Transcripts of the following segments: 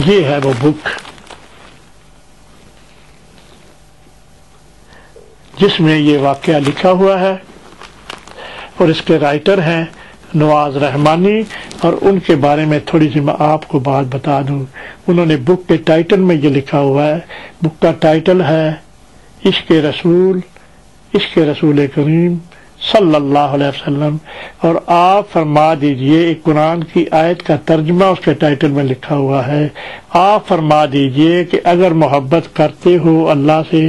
ये है वो बुक जिसमें ये वाक्य लिखा हुआ है और इसके राइटर हैं नवाज़ रहमानी और उनके बारे में थोड़ी सी मैं आपको बात बता दूँ। उन्होंने बुक के टाइटल में ये लिखा हुआ है। बुक का टाइटल है इश्क रसूल इश्क रसूल करीम सल्लल्लाहु अलैहि वसल्लम, और आप फरमा दीजिए, एक कुरान की आयत का तर्जमा उसके टाइटल में लिखा हुआ है। आप फरमा दीजिए कि अगर मोहब्बत करते हो अल्लाह से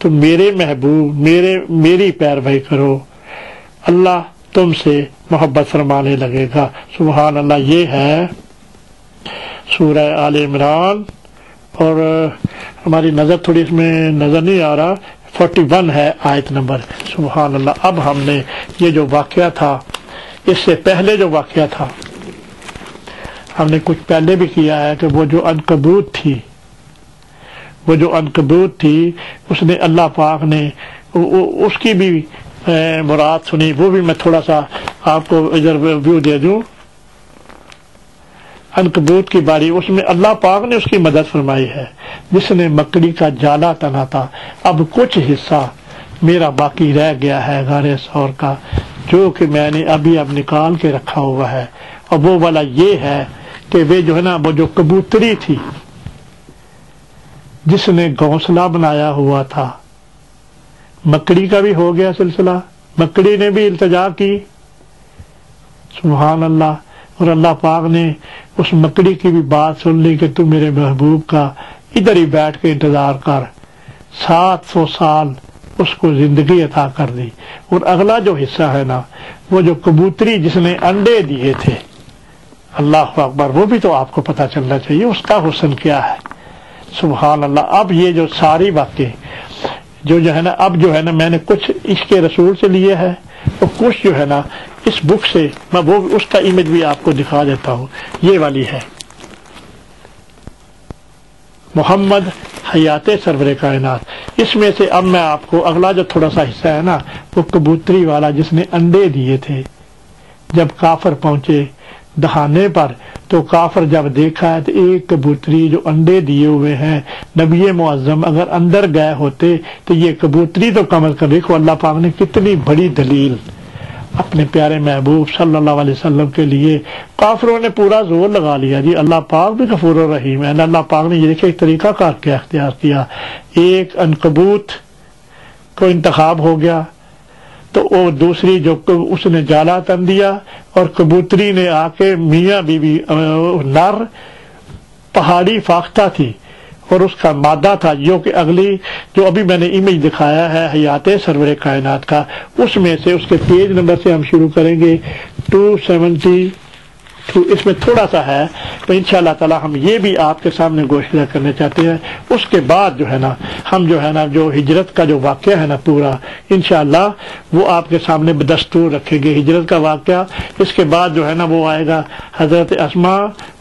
तो मेरे महबूब, मेरे, मेरी पैरवाई करो। अल्लाह तुमसे मोहब्बत फरमाने लगेगा। सुबहान अल्लाह ये है सूरह आल इमरान, और, हमारी नज़र थोड़ी इसमें नज़र नहीं आ रहा। फोर्टी वन है आयत नंबर। सुबहान अल्लाह अब हमने ये जो वाक्य था, इससे पहले जो वाक्य था, हमने कुछ पहले भी किया है कि वो जो अनकबूत थी, वो जो अनकबूत थी, उसने अल्लाह पाक ने उसकी भी मुराद सुनी। वो भी मैं थोड़ा सा आपको इधर व्यू दे दूँ। अनकबूत की बारी, उसमें अल्लाह पाक ने उसकी मदद फरमाई है। जिसने मकड़ी का जाला तना था, अब कुछ हिस्सा मेरा बाकी रह गया है गारे सौर का, जो कि मैंने अभी अब निकाल के रखा हुआ है। और वो वाला ये है कि वे जो है ना, वो जो कबूतरी थी, जिसने घोंसला बनाया हुआ था, मकड़ी का भी हो गया सिलसिला। मकड़ी ने भी इल्तजा की सुबहान अल्लाह। और अल्लाह पाक ने उस मकड़ी की भी बात सुन ली कि तू मेरे महबूब का इधर ही बैठ के इंतज़ार कर। सात सौ साल उसको ज़िंदगी अता कर दी। और अगला जो हिस्सा है ना, वो जो कबूतरी जिसने अंडे दिए थे, अल्लाह अकबर, वो भी तो आपको पता चलना चाहिए, उसका हुसन क्या है? सुबहान अल्लाह अब ये जो सारी बातें, जो जो है ना, अब जो है ना, मैंने कुछ इसके रसूल से लिए है, और कुछ जो है ना इस बुक से मैं वो, उसका इमेज भी आपको दिखा देता हूँ। ये वाली है। मोहम्मद हयात सरवर कायनात। इसमें से अब मैं आपको अगला जो थोड़ा सा हिस्सा है ना, वो कबूतरी वाला जिसने अंडे दिए थे। जब काफर पहुँचे दहाने पर तो काफर जब देखा है तो एक कबूतरी जो अंडे दिए हुए हैं, नबी मुआजम अगर अंदर गए होते तो ये कबूतरी तो कमल कर देखो, अल्लाह पाक ने कितनी बड़ी दलील। अपने प्यारे महबूब सल्लल्लाहु अलैहि वसल्लम के लिए काफरों ने पूरा ज़ोर लगा लिया जी। अल्लाह पाक भी गफूर रहीम है। अल्लाह पाक ने ये देखिए एक तरीका का क्या अख्तियार किया। एक अनकबूत को इंतखाब हो गया तो वो दूसरी जो उसने जाला तन दिया और कबूतरी ने आके मियाँ बीबी नर पहाड़ी फाख्ता थी। और उसका मादा था, जो कि अगली जो अभी मैंने इमेज दिखाया है, हयात सरवर कायनात का, उसमें से उसके पेज नंबर से हम शुरू करेंगे। टू सेवेंटी तो इसमें थोड़ा सा है तो इन ताला हम ये भी आपके सामने घोषणा करने चाहते हैं। उसके बाद जो है ना, हम जो है ना, जो हिजरत का जो वाक्य है ना पूरा इन वो आपके सामने बदस्तूर रखेंगे। हिजरत का वाक्य, इसके बाद जो है ना वो आएगा, हज़रत असमा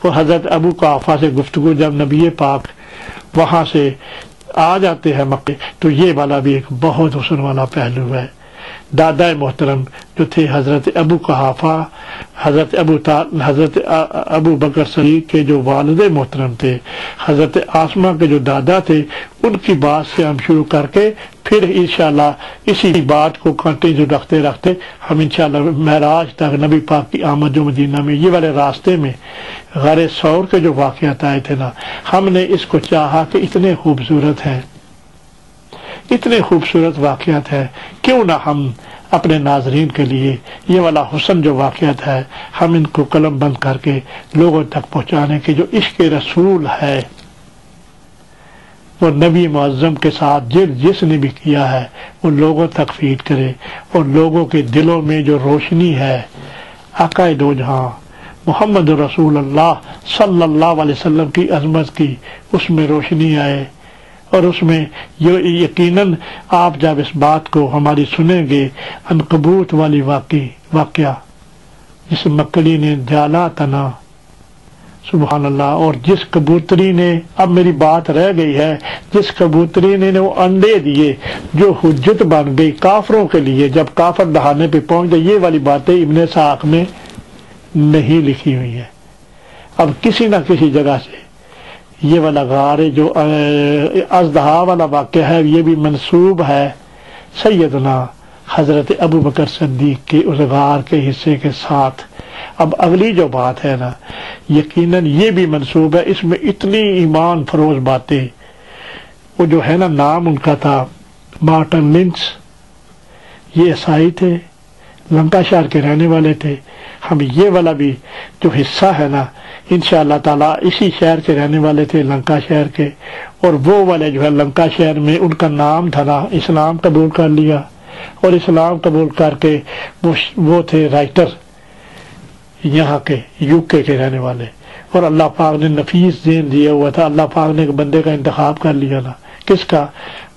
और हज़रत अबू काफा से गुफ्तु जब नबी पाक वहाँ से आ जाते हैं मक्के। तो ये वाला भी एक बहुत हुसन वाला पहलू है। दादा मोहतरम जो थे हज़रत अबू कहाफा, हज़रत अबू हज़रत अबू बकर सलीक के जो वालद मोहतरम थे, हज़रत आसमा के जो दादा थे, उनकी बात से हम शुरू करके फिर इंशाल्लाह इसी बात को कंटिन्यू रखते रखते हम इंशाल्लाह महराज तक नबी पाक की आमद मदीना में, ये वाले रास्ते में गर सौर के जो वाकत आए थे ना, हमने इसको चाहा कि इतने खूबसूरत हैं। इतने खूबसूरत वाकत है। क्यों ना हम अपने नाजरीन के लिए ये वाला हुसन जो वाकत है, हम इनको कलम बंद करके लोगों तक पहुँचाने के जो इश्क रसूल है वो नबी मुआजम के साथ जिस जिसने भी किया है वो लोगों तक फ़ीड करे और लोगों के दिलों में जो रोशनी है, अकायद जहाँ मोहम्मद रसूल अल्लाह सल्लल्लाहु अलैहि वसल्लम की अजमत की, उसमें रोशनी आए और उसमें ये यकीनन आप जब इस बात को हमारी सुनेंगे, अनकबूत वाली वाकई वाक्य, जिस मकड़ी ने जाला तना सुबह अल्लाह और जिस कबूतरी ने अब मेरी बात रह गई है जिस कबूतरी ने, ने वो अंडे दिए जो हुज्जत बन गई काफरों के लिए जब काफर दहाने पे पहुँच गए ये वाली बातें इबन साख में नहीं लिखी हुई है। अब किसी ना किसी जगह से ये वाला गार जो अजदहा वाला वाक्य है ये भी मनसूब है सैदना हज़रत अबू बकर सद्दीक के उस गार के हिस्से के साथ। अब अगली जो बात है ना, यकीनन ये भी मंसूब है, इसमें इतनी ईमान फरोज बातें। वो जो है ना, नाम उनका था, मार्टन लिंक्स ये ईसाई थे लंका शहर के रहने वाले थे। हम ये वाला भी जो हिस्सा है ना इन ताला इसी शहर के रहने वाले थे लंका शहर के। और वो वाले जो है लंका शहर में उनका नाम था ना, इस्लाम कबूल कर लिया। और इस्लाम कबूल करके वो वो थे राइटर, यहाँ के यूके के रहने वाले। और अल्लाह पाक ने नफीस जेन दिया हुआ था। अल्लाह पाक ने एक बंदे का इंतखब कर लिया था। किसका?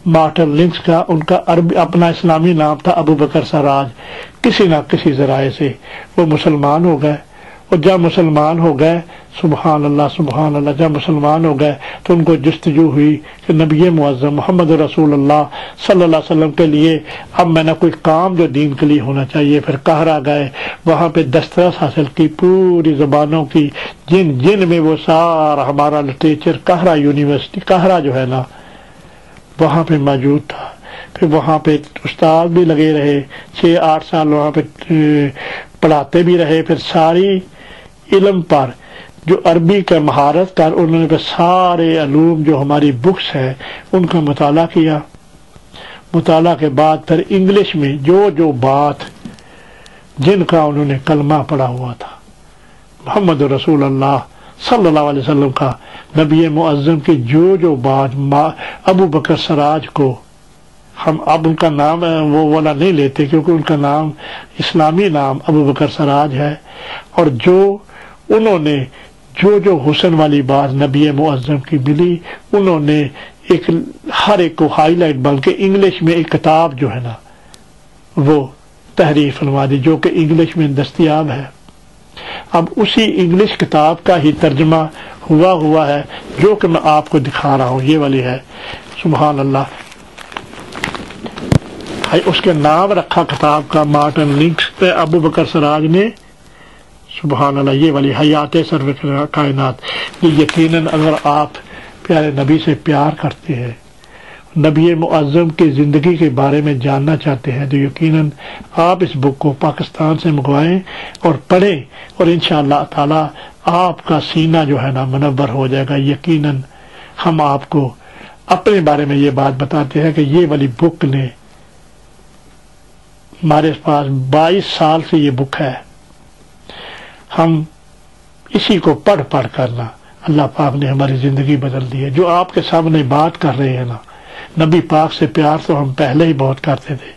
मार्टर लिंक्स का। उनका अरब, अपना इस्लामी नाम था अबू बकर सराज। किसी ना किसी जराये से वो मुसलमान हो गए। और जब मुसलमान हो गए सुबहान अल्लाह सुबहान अल्लाह जब मुसलमान हो गए तो उनको जस्तजू हुई कि नबी मुआज़म मोहम्मद रसूल अल्लाह सल्लल्लाहु अलैहि वसल्लम के लिए अब मैंने कोई काम जो दीन के लिए होना चाहिए। फिर कहरा गए। वहाँ पे दस्तरस हासिल की पूरी जबानों की, जिन जिन में वो सारा हमारा लिटरेचर कहरा यूनिवर्सिटी कहरा जो है ना, वहाँ पे मौजूद था। फिर वहाँ पे उस्ताद भी लगे रहे, छः, आठ साल वहाँ पे पढ़ाते भी रहे। फिर सारी इल्म पर, जो अरबी का महारत कर, उन्होंने सारे अलूम जो हमारी बुक्स हैं, उनका मताल किया। मुताला के बाद फिर इंग्लिश में जो जो बात, जिनका उन्होंने कलमा पढ़ा हुआ था, मोहम्मद रसूल अल्लाह सल्लल्लाहु का, नबी मुअज्जम की जो जो बात अबू बकर सराज को, हम अब उनका नाम, वो वाला नहीं लेते, क्योंकि उनका नाम, इस्लामी नाम अबू बकर सराज है, और जो उन्होंने जो जो हुसन वाली बात नबी मुअज्जम की मिली, उन्होंने एक हर एक को हाईलाइट बन के इंग्लिश में एक किताब जो है ना, वो तहरीर फरमा दी, जो कि इंग्लिश में दस्तियाब है। अब उसी इंग्लिश किताब का ही तर्जमा हुआ हुआ है, जो कि मैं आपको दिखा रहा हूँ। ये वाली है सुबहान अल्लाह उसके नाम रखा किताब का मार्टन लिंक्स पे अबू बकर सराज ने सुबहान ये वाली हयात सर्व कायनात ये यकीनन अगर आप प्यारे नबी से प्यार करते हैं, नबी मुआज़म की ज़िंदगी के बारे में जानना चाहते हैं तो यकीनन आप इस बुक को पाकिस्तान से मंगवाएँ और पढ़ें और इन ताला आपका सीना जो है ना मनवर हो जाएगा। यकीनन हम आपको अपने बारे में ये बात बताते हैं कि ये वाली बुक ने हमारे पास 22 साल से ये बुक है। हम इसी को पढ़ पढ़ करना अल्लाह पाक ने हमारी ज़िंदगी बदल दी है। जो आपके सामने बात कर रहे हैं ना, नबी पाक से प्यार तो हम पहले ही बहुत करते थे।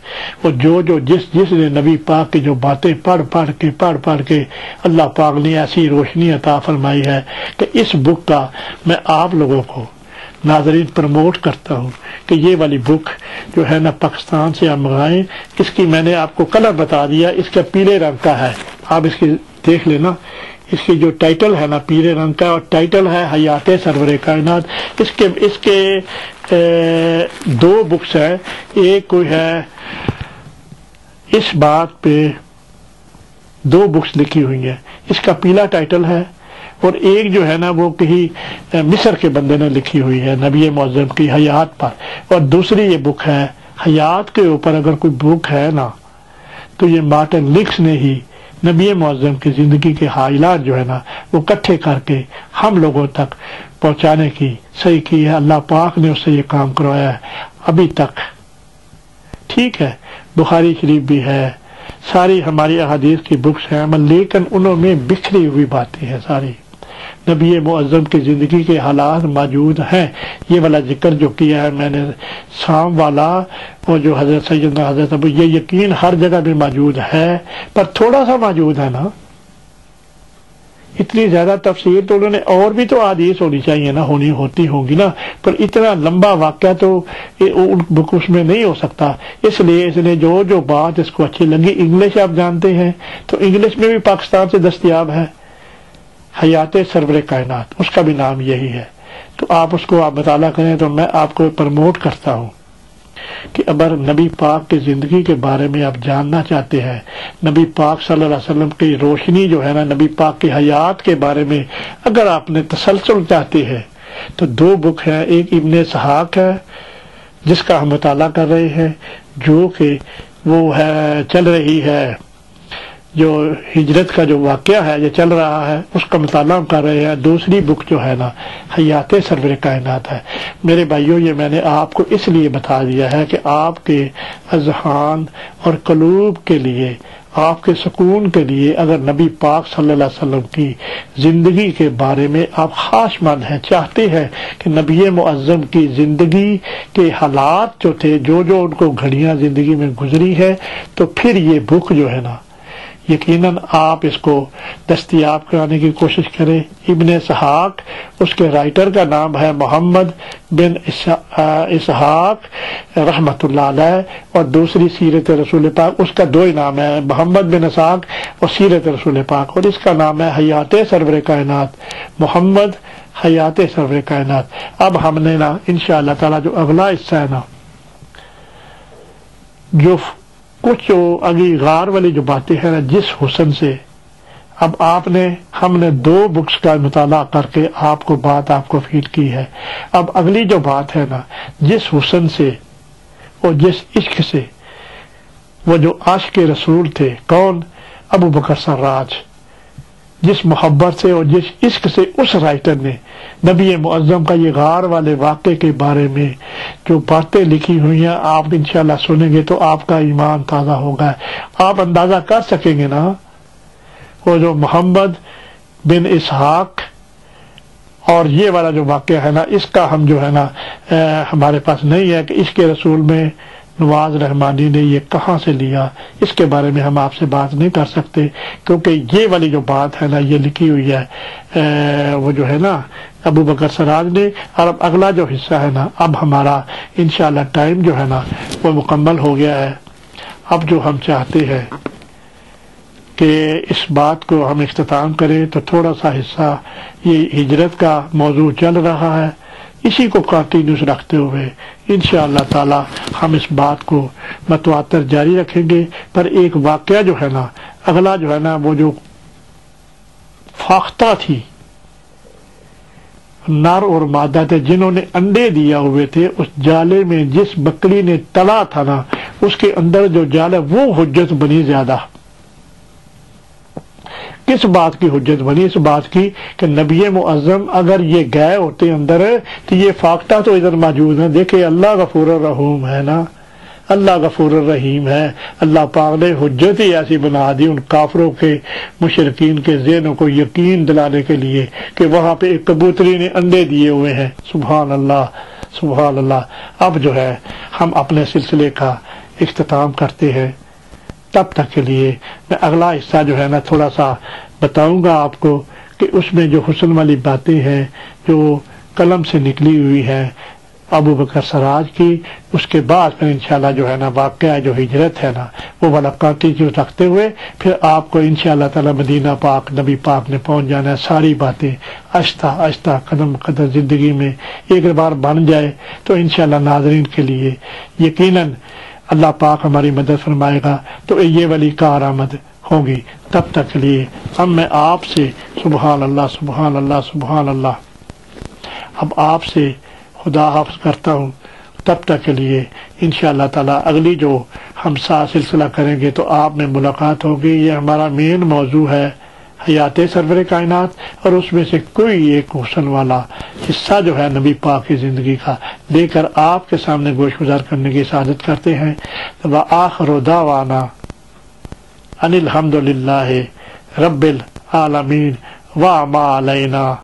और जो जो, जिस, जिसने नबी पाक की जो बातें पढ़ पढ़ के, पढ़ पढ़ के अल्लाह पाक ने ऐसी रोशनी अता फरमाई है कि इस बुक का मैं आप लोगों को नाजरीन प्रमोट करता हूँ कि ये वाली बुक जो है ना पाकिस्तान से आप मंगाएँ, इसकी मैंने आपको कलर बता दिया, इसका पीले रंग का है। आप इसकी देख लेना। इसकी जो टाइटल है ना पीले रंग का और टाइटल है हयात सरवर कायनात। इसके इसके ए, दो बुक्स है। एक कोई है इस बात पे दो बुक्स लिखी हुई है। इसका पीला टाइटल है और एक जो है ना वो कहीं मिस्र के बंदे ने लिखी हुई है नबी मौजम की हयात पर। और दूसरी ये बुक है हयात के ऊपर अगर कोई बुक है ना तो ये मार्टिन लिक्स ने ही नबी मुआजम की ज़िंदगी के हालात जो है ना, वो इकट्ठे करके हम लोगों तक पहुँचाने की सही की है। अल्लाह पाक ने उससे ये काम करवाया है। अभी तक ठीक है, बुखारी शरीफ भी है। सारी हमारी अहादीस की बुक्स हैं लेकिन उन्होंने बिखरी हुई बातें हैं सारी। नबी मुआजम की ज़िंदगी के हालात मौजूद हैं, ये वाला ज़िक्र जो किया है मैंने, शाम वाला, वो जो हज़रत सैद हज़रत अबू, ये यकीन हर जगह भी मौजूद है, पर थोड़ा सा मौजूद है ना? इतनी ज़्यादा तफसीर तो उन्होंने और भी तो आदेश होनी चाहिए ना, होनी होती होगी ना, पर इतना लंबा वाक्य तो बुक उसमें नहीं हो सकता। इसलिए इसने जो जो बात इसको अच्छी लगी, इंग्लिश आप जानते हैं तो इंग्लिश में भी पाकिस्तान से दस्तियाब है। हयात सरवर कायनात, उसका भी नाम यही है। तो आप उसको आप बताला करें तो मैं आपको प्रमोट करता हूँ कि अगर नबी पाक की ज़िंदगी के बारे में आप जानना चाहते हैं। नबी पाक सल्लल्लाहु अलैहि वसल्लम की रोशनी जो है ना, नबी पाक की हयात के बारे में अगर आपने तसलसल चाहते हैं तो दो बुक हैं। एक इबन सहाक है, जिसका हम मुताला कर रहे हैं, जो कि वो है, चल रही है। जो हिजरत का जो वाक़ है ये चल रहा है, उसका मुताला कर रहे हैं। दूसरी बुक जो है ना, हयात सरवर कायनात है। मेरे भाइयों, ये मैंने आपको इसलिए बता दिया है कि आपके अजहान और कलूब के लिए, आपके सुकून के लिए अगर नबी पाक सल्लल्लाहु अलैहि वसल्लम की ज़िंदगी के बारे में आप खास मंद हैं, चाहते हैं कि नबी मुअज्जम की ज़िंदगी के हालात जो थे जो जो उनको घड़ियाँ ज़िंदगी में गुजरी है तो फिर ये बुक जो है ना यकीनन आप इसको दस्तियाब कराने की कोशिश करें। इब्ने सहाक उसके राइटर का नाम है मोहम्मद बिन इसहाक रहमतुल्लाह और दूसरी सीरत रसूल पाक, उसका दो ही नाम है, मोहम्मद बिन इसहाक और सीरत रसूल पाक, और इसका नाम है हयात सरवर कायनात, मोहम्मद हयात सरवर कायनात। अब हमने ना इन ताला जो अगला हिस्सा है ना, जो कुछ अगली गार वाली जो बातें हैं ना, जिस हुसन से, अब आपने, हमने दो बुक्स का मुताला करके आपको बात आपको फ़ीड की है। अब अगली जो बात है ना, जिस हुसन से और जिस इश्क से, वो जो आश के रसूल थे, कौन? अबू बकर सर्राज जिस मोहब्बत से और जिस इश्क से उस राइटर ने नबी मुआजम का ये गार वाले वाक़े के बारे में जो बातें लिखी हुई हैं आप इंशाल्लाह सुनेंगे तो आपका ईमान ताज़ा होगा। आप अंदाज़ा कर सकेंगे ना? वो जो मोहम्मद बिन इसहाक और ये वाला जो वाक्य है ना इसका हम जो है ना आ, हमारे पास नहीं है कि इसके रसूल में नवाज़ रहमानी ने ये कहाँ से लिया? इसके बारे में हम आपसे बात नहीं कर सकते क्योंकि ये वाली जो बात है ना ये लिखी हुई है ए, वो जो है ना अबू बकर सराज ने और अब अगला जो हिस्सा है ना अब हमारा इनशाला टाइम जो है ना वो मुकम्मल हो गया है। अब जो हम चाहते हैं कि इस बात को हम अख्ताम करें तो थोड़ा सा हिस्सा ये हिजरत का मौजू चल रहा है। इसी को कंटिन्यूस रखते हुए इन ताला, हम इस बात को मतवातर जारी रखेंगे। पर एक वाक्य जो है ना, अगला जो है ना, वो जो फाख्ता थी, नर और मादा थे, जिन्होंने अंडे दिया हुए थे, उस जाले में जिस बकरी ने तला था ना, उसके अंदर जो जाल है, वो हजत बनी ज़्यादा। किस बात की हजत बनी? इस बात की कि नबी मुआजम अगर ये गए होते अंदर तो ये फाख्ता तो इधर मौजूद है। देखे, अल्लाह गफूर रहूम है ना? अल्लाह गफूर रहीम है। अल्लाह पाक ने हजत ही ऐसी बना दी उन काफरों के, मुशरकिन के जेनों को यकीन दिलाने के लिए कि वहाँ पे एक कबूतरी ने अंडे दिए हुए हैं। सुबह अल्लाह सुबह अल्लाह अब जो है, हम अपने सिलसिले का अख्ताम करते हैं। तब तक के लिए मैं अगला हिस्सा जो है ना थोड़ा सा बताऊँगा आपको कि उसमें जो हुसन वाली बातें हैं, जो कलम से निकली हुई है, अबू बकर सराज की, उसके बाद फिर इंशाल्लाह जो है ना वाक़ जो हिजरत है ना, वो वाला कंटिन्यू रखते हुए फिर आपको इंशाल्लाह ताला मदीना पाक, नबी पाक ने पहुँच जाना है, सारी बातें आस्ता आस्ता कदम कदम ज़िंदगी में एक बार बन जाए तो इंशाल्लाह नाजरीन के लिए यकीनन अल्लाह पाक हमारी मदद फरमाएगा तो ये वाली कार आमद होगी। तब तक के लिए अब मैं आपसे सुबह अल्लाह सुबह अल्लाह सुबह अल्लाह अब आपसे खुदा हाफ़ करता हूँ। तब तक के लिए इन ताला अगली जो हम सा सिलसिला करेंगे तो आप में मुलाकात होगी। ये हमारा मेन मौजू है। हयात सरवर कायनात, और उसमें से कोई एक हुसन वाला हिस्सा जो है नबी पाक की ज़िंदगी का देकर आपके सामने गोश गुजार करने की इजाज़त करते हैं। तो आखर दावाना अनिल हमदुल्ला रबिल आलमीन वाह वामा